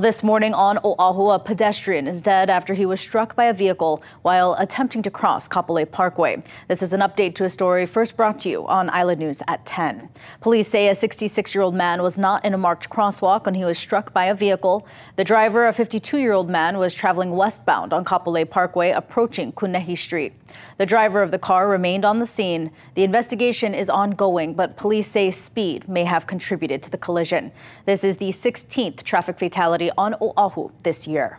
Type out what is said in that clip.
This morning on Oahu, a pedestrian is dead after he was struck by a vehicle while attempting to cross Kapolei Parkway. This is an update to a story first brought to you on Island News at 10. Police say a 66-year-old man was not in a marked crosswalk when he was struck by a vehicle. The driver, a 52-year-old man, was traveling westbound on Kapolei Parkway approaching Kunehi Street. The driver of the car remained on the scene. The investigation is ongoing, but police say speed may have contributed to the collision. This is the 16th traffic fatality on Oahu this year.